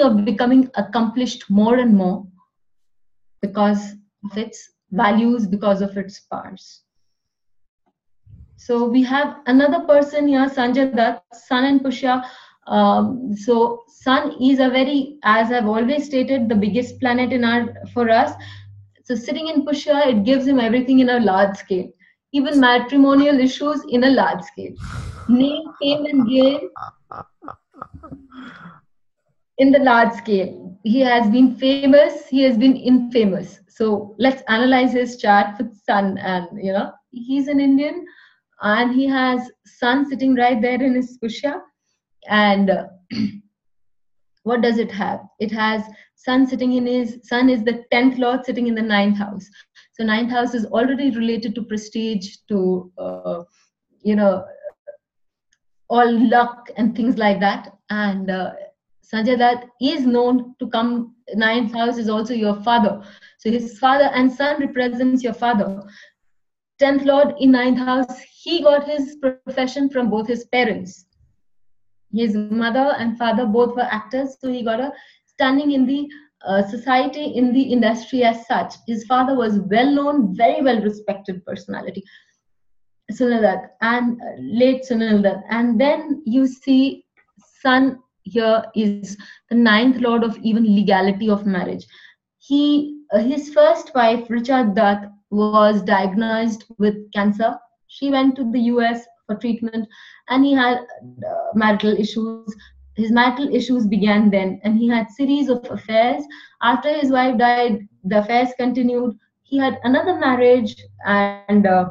of becoming accomplished more and more because of its values, because of its powers. So we have another person here, Sanjay Dutt, Sun and Pushya. Um, so Sun is a very, as I've always stated, the biggest planet in our for us. So sitting in Pushya, it gives him everything in a large scale, even matrimonial issues in a large scale. Name, fame, and gain in the large scale. He has been famous, he has been infamous. So let's analyze his chart with Sun. And you know, he's an Indian and he has Sun sitting right there in his Pushya. And uh, what does it have? It has Sun sitting in his Sun is the 10th lord sitting in the ninth house. So ninth house is already related to prestige, to uh, you know, all luck and things like that. And uh, Sanjay Dutt is known to come, ninth house is also your father. So his father and son represents your father. 10th Lord in ninth house, he got his profession from both his parents. His mother and father both were actors, so he got a standing in the uh, society, in the industry as such. His father was well known, very well respected personality. Sunil Dutt and uh, late Sunil Dutt. And then you see Sun here is the ninth lord of even legality of marriage. He, uh, his first wife, Richa Dutt, was diagnosed with cancer. She went to the US for treatment and he had uh, marital issues. His marital issues began then and he had series of affairs. After his wife died, the affairs continued. He had another marriage and uh,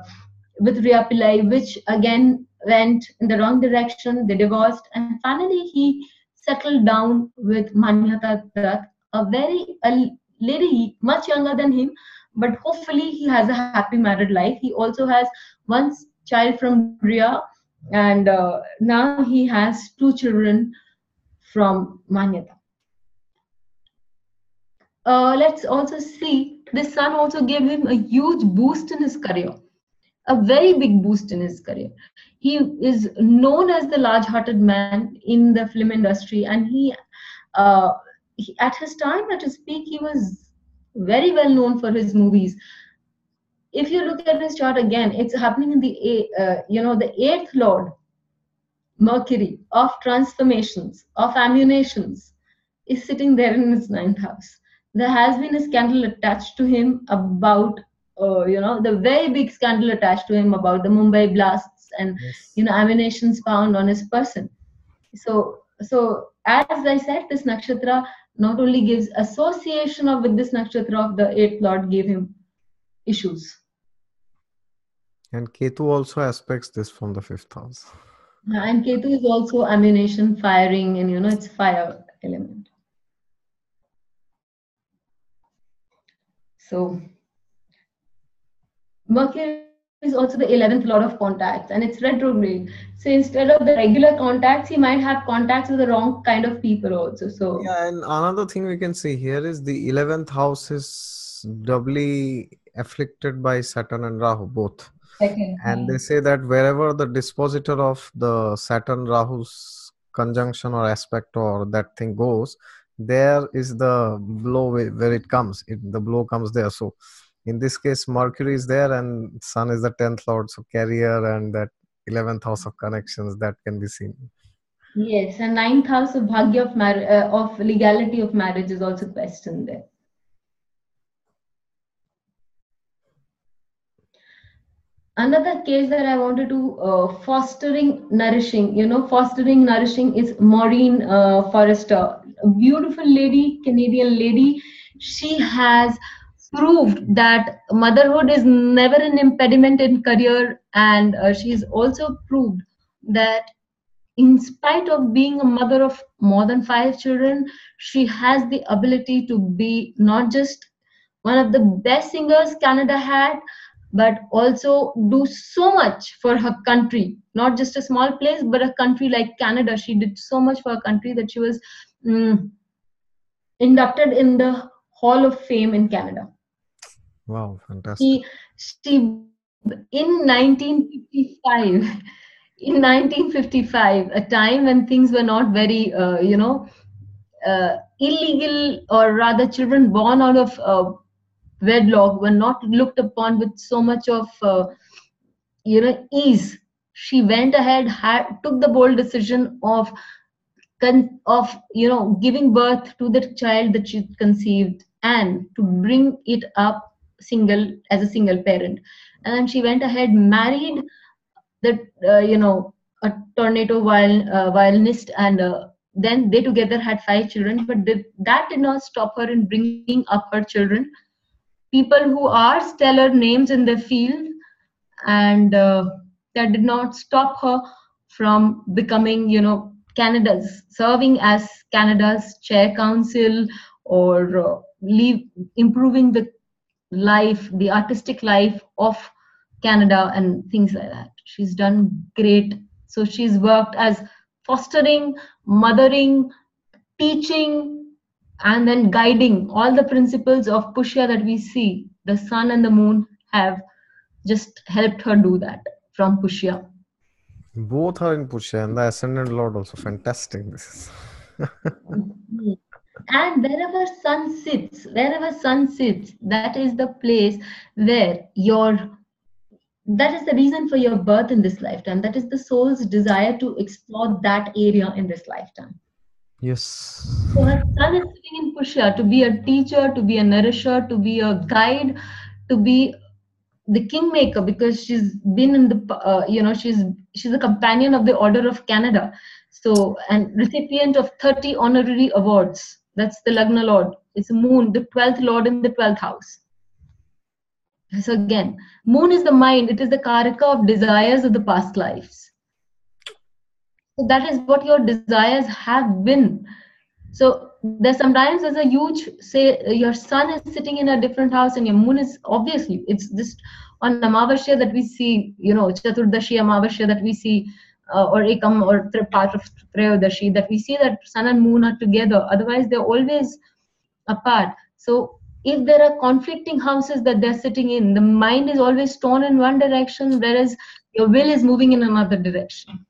with Rhea Pillai, which again went in the wrong direction. They divorced and finally he settled down with Manyata Dutt, a very a lady much younger than him, but hopefully he has a happy married life. He also has one child from Rhea, and uh, now he has two children from Manyata. Uh, let's also see this son also gave him a huge boost in his career a very big boost in his career. He is known as the large-hearted man in the film industry, and he, uh, he, at his time, at his peak, he was very well known for his movies. If you look at his chart again, it's happening in the uh, you know the eighth lord, Mercury of transformations of emanations, is sitting there in his ninth house. There has been a scandal attached to him about uh, you know the very big scandal attached to him about the Mumbai blasts and yes. you know emanations found on his person. So so as I said, this nakshatra not only gives association of with this nakshatra of the eighth lord gave him issues. And Ketu also aspects this from the fifth house. And Ketu is also ammunition firing, and you know it's fire element. So Mercury is also the 11th lord of contacts and it's retrograde. So instead of the regular contacts, he might have contacts with the wrong kind of people also. So yeah, and another thing we can see here is the 11th house is doubly afflicted by Saturn and Rahu both. Okay. And they say that wherever the dispositor of the Saturn Rahu's conjunction or aspect or that thing goes, there is the blow where it comes. It, the blow comes there. So in this case mercury is there and sun is the 10th lord so career and that 11th house of connections that can be seen. Yes and ninth house of bhagya of mar- uh, of legality of marriage is also questioned there. Another case that i wanted to uh, fostering nourishing you know fostering nourishing is maureen uh, forrester. A beautiful lady canadian lady. She has proved that motherhood is never an impediment in career and uh, she's also proved that in spite of being a mother of more than five children she has the ability to be not just one of the best singers canada had but also do so much for her country. Not just a small place but a country like canada. She did so much for her country that she was mm, inducted in the hall of fame in canada Wow, fantastic. She, she in 1955, in 1955, a time when things were not very, uh, you know, uh, illegal or rather children born out of uh, wedlock were not looked upon with so much of uh, you know ease she went ahead had, took the bold decision of of you know giving birth to the child that she conceived and to bring it up single as a single parent. And then she went ahead married the uh, you know a Toronto viol, uh, violinist and uh, then they together had five children but that did not stop her in bringing up her children. People who are stellar names in their field and uh, that did not stop her from becoming you know canada's serving as canada's chair council or uh, leave, improving the life the artistic life of canada and things like that. She's done great. So she's worked as fostering mothering teaching and then guiding all the principles of pushya that we see the sun and the moon have just helped her do that from pushya. Both are in pushya and the ascendant lord also fantastic and wherever sun sits wherever sun sits that is the place where your that is the reason for your birth in this lifetime. That is the soul's desire to explore that area in this lifetime. Yes. So her sun is sitting in pushya to be a teacher to be a nourisher to be a guide to be the kingmaker because she's been in the uh, you know she's she's a companion of the order of canada. So and recipient of 30 honorary awards that's the lagna lord. It's moon the 12th lord in the 12th house. So again moon is the mind it is the karaka of desires of the past lives. So that is what your desires have been. So there's sometimes there's a huge say your sun is sitting in a different house and your moon is obviously it's just on amavasya that we see you know chaturdashi amavasya that we see uh, or ekam or part of trayodashi that we see that sun and moon are together. Otherwise they're always apart. So if there are conflicting houses that they're sitting in the mind is always torn in one direction whereas your will is moving in another direction.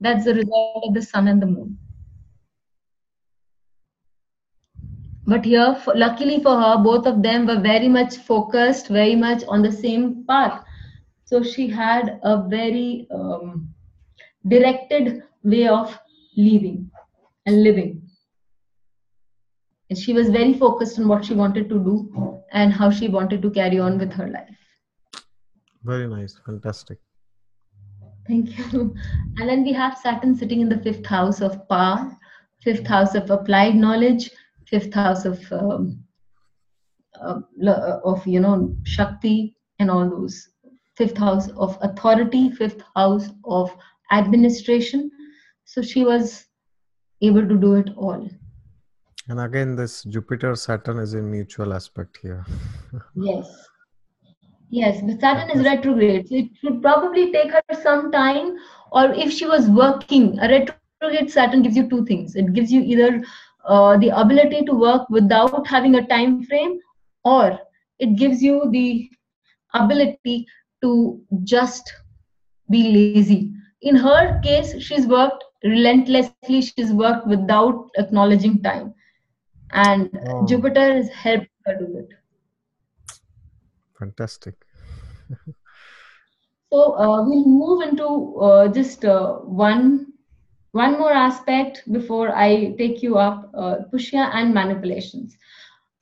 That's the result of the sun and the moon. But here for, luckily for her both of them were very much focused very much on the same path. So she had a very um, directed way of living and living. And she was very focused on what she wanted to do and how she wanted to carry on with her life. Very nice. Fantastic. Thank you. And then we have saturn sitting in the fifth house of power fifth house of applied knowledge fifth house of um, uh, of you know shakti and all those. Fifth house of authority fifth house of administration. So she was able to do it all. And again this jupiter saturn is in mutual aspect here. Yes. Yes but saturn is retrograde. So it should probably take her some time or if she was working a retrograde saturn gives you two things. It gives you either uh, the ability to work without having a time frame or it gives you the ability to just be lazy in her case she's worked relentlessly. She's worked without acknowledging time. And jupiter has helped her do it. Fantastic. So uh, we'll move into uh, just uh, one one more aspect before I take you up uh, Pushya and manipulations.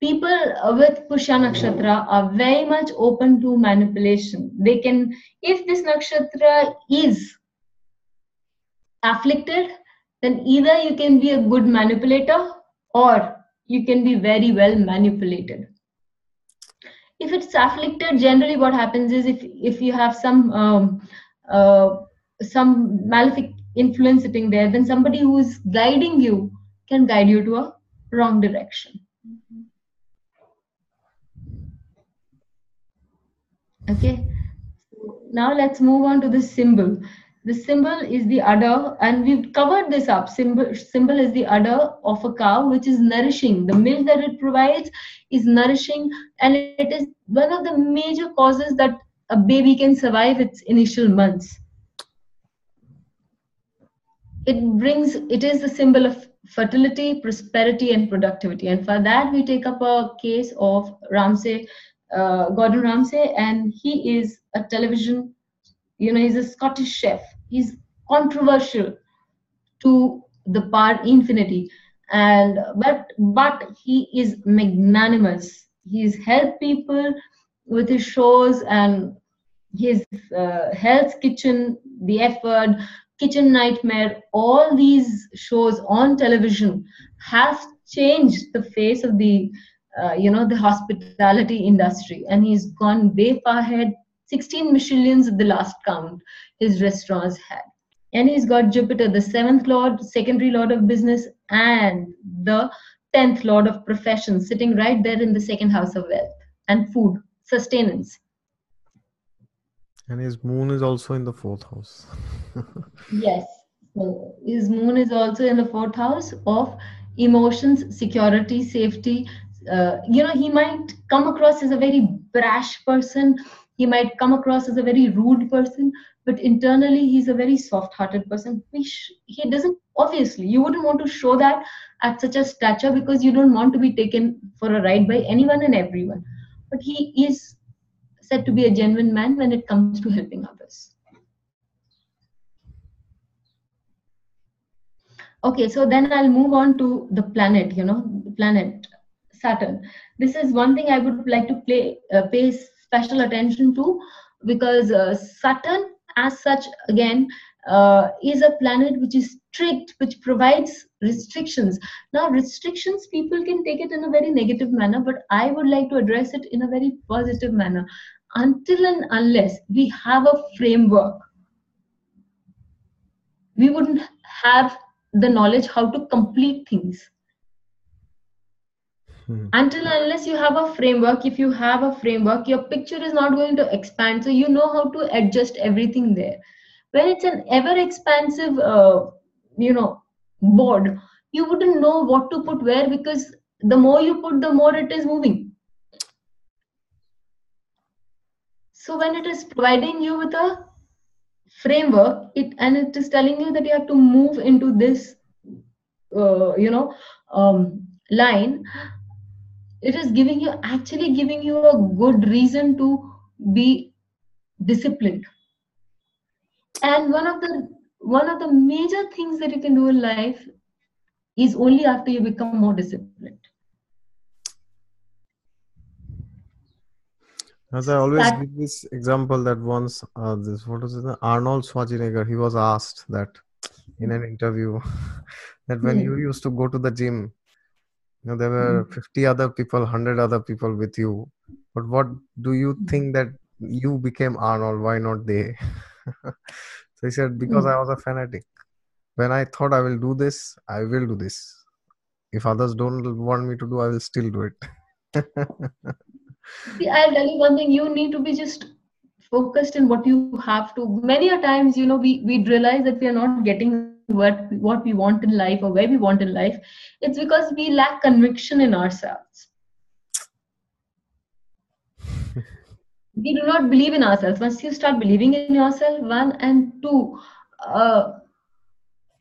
People with Pushya Nakshatra are very much open to manipulation. They can, if this Nakshatra is afflicted, then either you can be a good manipulator or you can be very well manipulated. If it's afflicted, generally what happens is if, if you have some um, uh, some malefic influence sitting there, then somebody who is guiding you can guide you to a wrong direction. Okay, so now let's move on to the symbol. The symbol is the udder, and we've covered this up. Symbol, symbol is the udder of a cow, which is nourishing. The milk that it provides is nourishing, and it is one of the major causes that a baby can survive its initial months it brings it is the symbol of fertility, prosperity, and productivity. And for that, we take up a case of Ramsay, uh, Gordon Ramsay, and he is a television, you know, he's a Scottish chef. He's controversial to the par infinity, and but but he is magnanimous. He's helped people with his shows and his uh, Hell's Kitchen, The F Word, Kitchen Nightmare, all these shows on television have changed the face of the uh, you know the hospitality industry and he's gone way far ahead 16 Michelins at the last count his restaurants had and he's got Jupiter the seventh lord secondary lord of business and the 10th lord of profession sitting right there in the second house of wealth and food sustenance and his moon is also in the fourth house. yes. So his moon is also in the fourth house of emotions, security, safety. Uh, you know, he might come across as a very brash person. He might come across as a very rude person, but internally he's a very soft-hearted person. Which he doesn't. Obviously, you wouldn't want to show that at such a stature because you don't want to be taken for a ride by anyone and everyone. But he is said to be a genuine man when it comes to helping others. Okay, so then I'll move on to the planet, you know, the planet Saturn. This is one thing I would like to play, uh, pay special attention to because uh, Saturn, as such, again, uh, is a planet which is strict, which provides restrictions. Now, restrictions, people can take it in a very negative manner, but I would like to address it in a very positive manner. Until and unless we have a framework, we wouldn't have the knowledge how to complete things. Hmm. Until unless you have a framework, if you have a framework, your picture is not going to expand. So you know how to adjust everything there when it's an ever expansive uh, you know board you wouldn't know what to put where because the more you put the more it is moving so when it is providing you with a framework it and it is telling you that you have to move into this uh, you know um, line it is giving you actually giving you a good reason to be disciplined and one of the one of the major things that you can do in life is only after you become more disciplined as i always that, give this example that once uh, this what was it arnold schwarzenegger he was asked that in an interview that when yeah. you used to go to the gym you know there were mm. 50 other people 100 other people with you but what do you hmm. think that you became arnold why not they so he said, Because mm. I was a fanatic. When I thought I will do this, I will do this. If others don't want me to do, I will still do it. See, I'll tell you one thing you need to be just focused in what you have to. Many a times, you know, we, we realize that we are not getting what what we want in life or where we want in life it's because we lack conviction in ourselves. We do not believe in ourselves. Once you start believing in yourself one and two uh,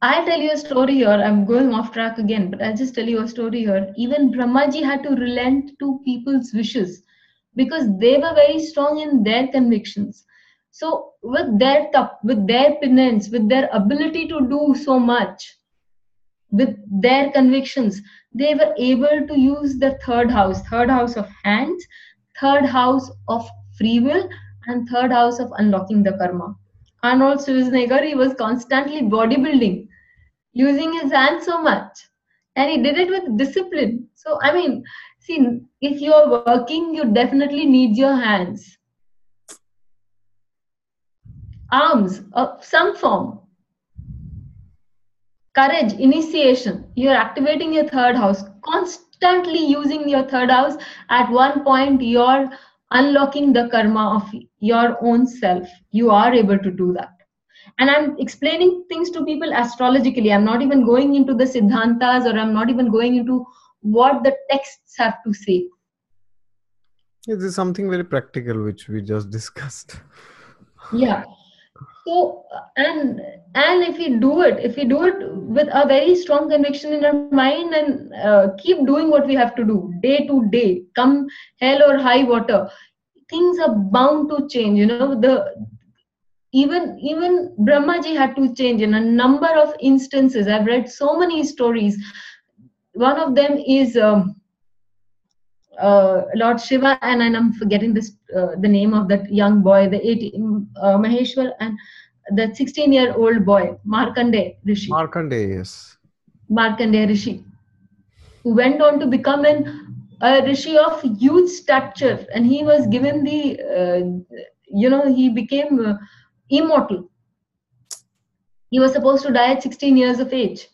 i'll tell you a story here. I'm going off track again but i'll just tell you a story here. Even brahmaji had to relent to people's wishes because they were very strong in their convictions so with their with their penance with their ability to do so much with their convictions they were able to use the third house third house of hands third house of free will, and third house of unlocking the karma. Arnold Schwarzenegger, he was constantly bodybuilding, using his hands so much. And he did it with discipline. So, I mean, see, if you're working, you definitely need your hands. Arms of some form. Courage, initiation. You're activating your third house, constantly using your third house. At one point, you're unlocking the karma of your own self you are able to do that and i'm explaining things to people astrologically i'm not even going into the siddhantas or i'm not even going into what the texts have to say this is something very practical which we just discussed yeah so and and if we do it if we do it with a very strong conviction in our mind and uh, keep doing what we have to do day to day come hell or high water. Things are bound to change you know the even even brahmaji had to change in a number of instances. I've read so many stories. One of them is um, uh, Lord Shiva, and, and I'm forgetting this uh, the name of that young boy, the 18 uh, Maheshwar, and the 16 year old boy, Markande Rishi. Markande, yes. Markande Rishi, who went on to become an a rishi of huge stature, and he was given the, uh, you know, he became uh, immortal. He was supposed to die at 16 years of age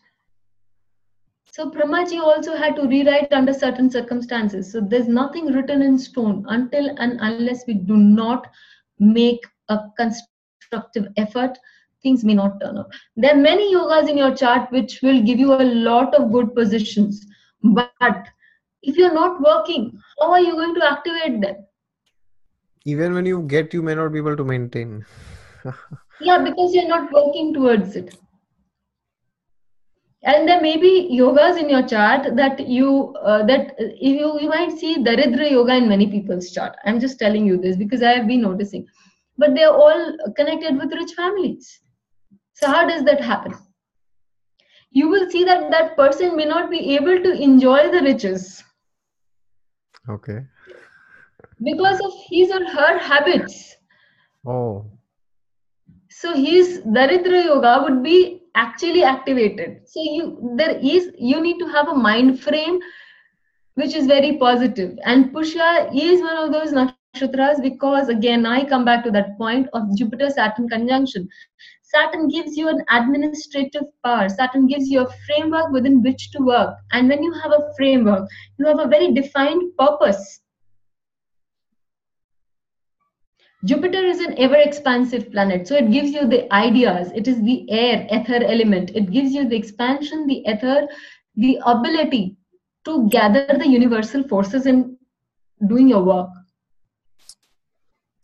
so Brahmaji also had to rewrite under certain circumstances. So there's nothing written in stone until and unless we do not make a constructive effort, things may not turn up. There are many yogas in your chart which will give you a lot of good positions. But if you're not working, how are you going to activate them? Even when you get, you may not be able to maintain. yeah, because you're not working towards it and there may be yogas in your chart that you uh, that you you might see daridra yoga in many people's chart. I'm just telling you this because i have been noticing. But they are all connected with rich families. So how does that happen? You will see that that person may not be able to enjoy the riches okay. because of his or her habits. Oh so his daridra yoga would be actually activated. So you there is you need to have a mind frame which is very positive. and pushya is one of those nakshatras because again i come back to that point of jupiter saturn conjunction. Saturn gives you an administrative power. Saturn gives you a framework within which to work. And when you have a framework you have a very defined purpose Jupiter is an ever expansive planet. So it gives you the ideas. It is the air, ether element. It gives you the expansion, the ether, the ability to gather the universal forces in doing your work.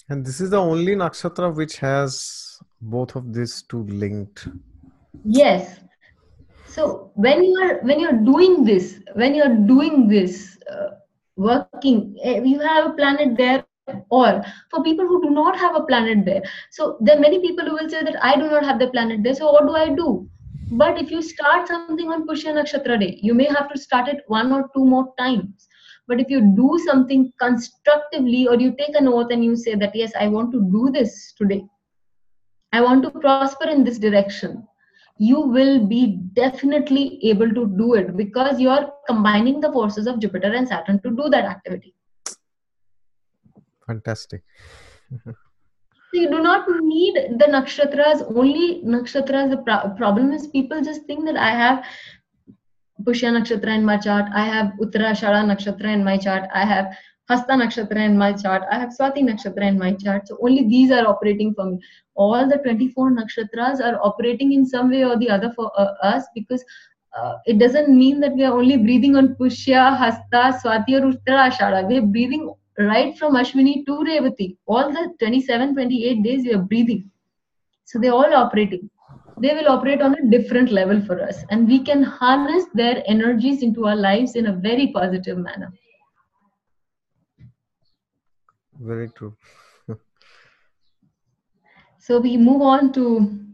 And this is the only nakshatra which has both of these two linked. Yes. So when you are when you're doing this, when you're doing this uh, working, eh, you have a planet there or for people who do not have a planet there. So there are many people who will say that i do not have the planet there so what do i do? But if you start something on pushya nakshatra day you may have to start it one or two more times. But if you do something constructively or you take an oath and you say that yes i want to do this today. I want to prosper in this direction you will be definitely able to do it because you are combining the forces of jupiter and saturn to do that activity fantastic. You do not need the nakshatras only nakshatras. The pro- problem is people just think that i have pushya nakshatra in my chart i have uttarashada nakshatra in my chart i have hasta nakshatra in my chart i have swati nakshatra in my chart. So only these are operating for me. All the 24 nakshatras are operating in some way or the other for uh, us because uh, it doesn't mean that we are only breathing on pushya hasta swati or uttarashada we are breathing right from Ashwini to Revati, all the 27, 28 days we are breathing. So they're all operating. They will operate on a different level for us, and we can harness their energies into our lives in a very positive manner. Very true. so we move on to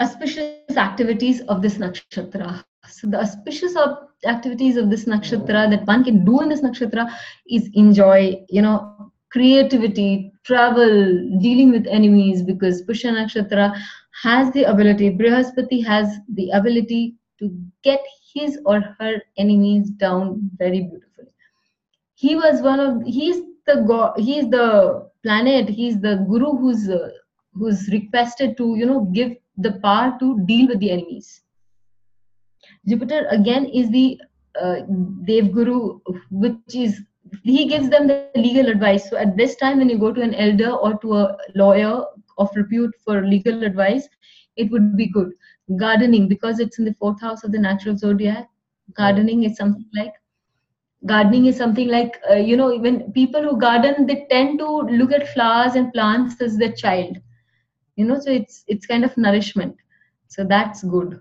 auspicious activities of this nakshatra. So the auspicious activities of this nakshatra that one can do in this nakshatra is enjoy, you know, creativity, travel, dealing with enemies, because Pushya Nakshatra has the ability, Brihaspati has the ability to get his or her enemies down very beautifully. He was one of, he's the god, he's the planet, he's the guru who's, uh, who's requested to, you know, give the power to deal with the enemies Jupiter again is the uh, Dev Guru, which is he gives them the legal advice. So at this time, when you go to an elder or to a lawyer of repute for legal advice, it would be good. Gardening, because it's in the fourth house of the natural zodiac, gardening is something like gardening is something like uh, you know when people who garden they tend to look at flowers and plants as their child you know so it's it's kind of nourishment so that's good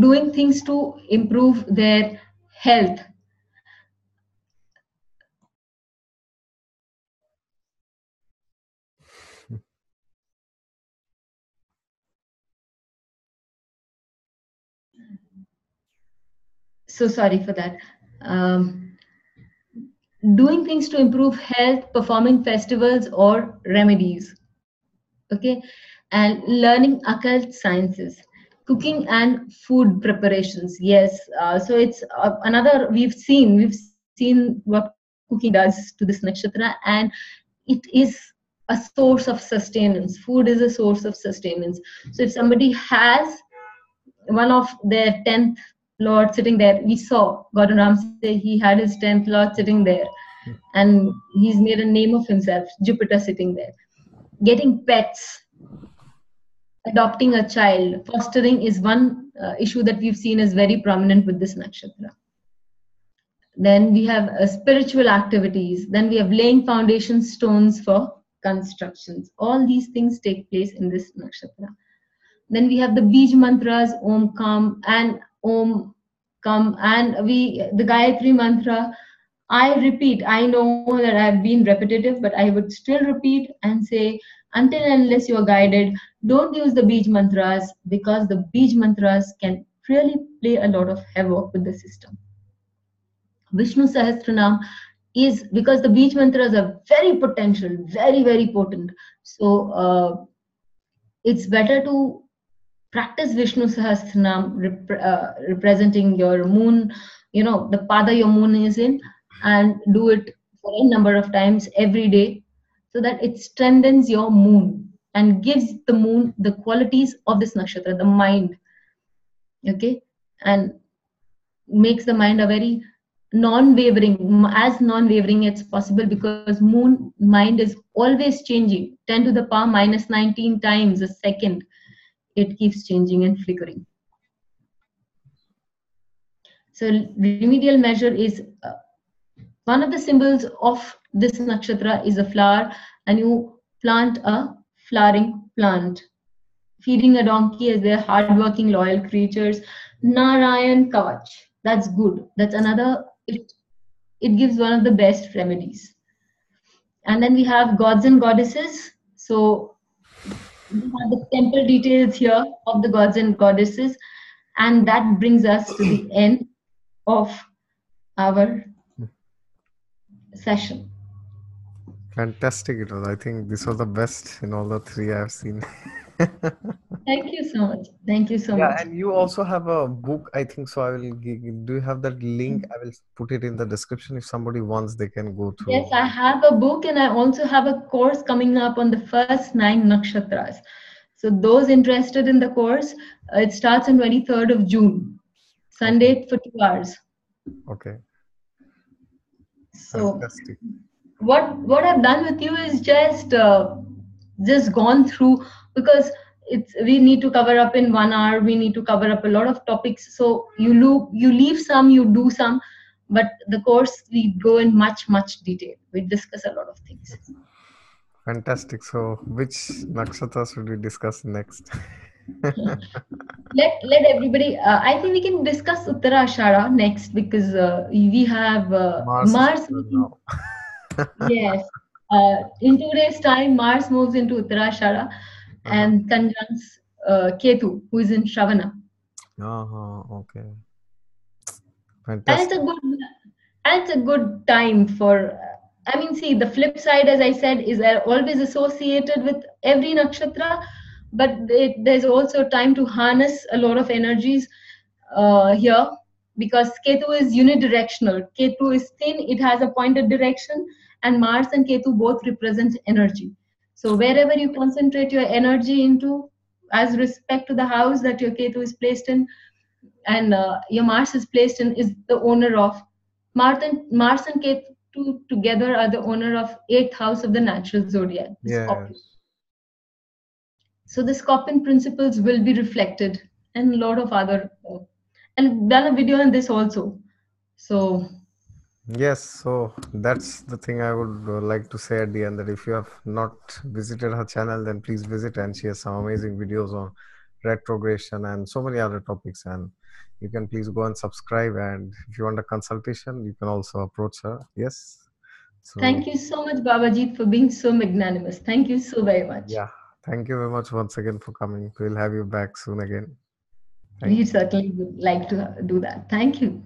doing things to improve their health. So sorry for that. Um, doing things to improve health performing festivals or remedies. Okay? And learning occult sciences cooking and food preparations yes. Uh, so it's uh, another we've seen we've seen what cooking does to this nakshatra and it is a source of sustenance. Food is a source of sustenance. So if somebody has one of their 10th lord sitting there we saw gordon ramsay he had his 10th lord sitting there and he's made a name of himself jupiter sitting there. Getting pets adopting a child fostering is one uh, issue that we've seen is very prominent with this nakshatra. Then we have uh, spiritual activities. Then we have laying foundation stones for constructions. All these things take place in this nakshatra. Then we have the bij mantras om kam and om kam and we the gayatri mantra i repeat i know that i've been repetitive but i would still repeat and say until and unless you are guided don't use the bij mantras because the bij mantras can really play a lot of havoc with the system. Vishnu sahasranam is because the bij mantras are very potential very very potent. So uh, it's better to practice vishnu sahasranam rep- uh, representing your moon you know the pada your moon is in and do it for a number of times every day so that it strengthens your moon and gives the moon the qualities of this nakshatra the mind. Okay? And makes the mind a very non-wavering as non-wavering as possible because moon mind is always changing. 10 to the power minus 19 times a second it keeps changing and flickering. So remedial measure is uh, one of the symbols of this nakshatra is a flower and you plant a flowering plant. Feeding a donkey as they're hardworking loyal creatures. Narayan kavach. That's good. That's another it, it gives one of the best remedies. And then we have gods and goddesses. So we have the temple details here of the gods and goddesses. And that brings us to the end of our session Fantastic it was. I think this was the best in all the three I've seen. thank you so much thank you so yeah, much and you also have a book, I think so. I will give, do you have that link? I will put it in the description. If somebody wants, they can go through. yes i have a book and i also have a course coming up on the first nine nakshatras so those interested in the course uh, it starts on 23rd of june sunday for two hours Okay. So Fantastic. what what i've done with you is just uh, just gone through because it's we need to cover up in one hour we need to cover up a lot of topics so you loop you leave some you do some but the course we go in much much detail we discuss a lot of things Fantastic. So, which nakshatra should we discuss next? let let everybody uh, i think we can discuss uttara ashadha next because uh, we have uh, Mars mars yes uh, in two days time mars moves into uttara ashadha and conjuncts uh, ketu who is in shravana Uh-huh. Okay. and it's a good and it's a good time for i mean see the flip side as i said is always associated with every nakshatra but it, there's also time to harness a lot of energies uh, here because ketu is unidirectional ketu is thin it has a pointed direction and mars and ketu both represent energy so wherever you concentrate your energy into as respect to the house that your ketu is placed in and uh, your Mars is placed in is the owner of Mars and Mars and Ketu together are the owner of eighth house of the natural zodiac. Scorpio. So the Scorpion principles will be reflected and a lot of other. Uh, and done a video on this also. So Yes, so that's the thing I would uh, like to say at the end that if you have not visited her channel, then please visit and she has some amazing videos on retrogression and so many other topics. And you can please go and subscribe. And if you want a consultation, you can also approach her. Yes. So, thank you so much, Babaji, for being so magnanimous. Thank you so very much. Yeah. Thank you very much once again for coming. We'll have you back soon again. Thank we you. certainly would like to do that. Thank you.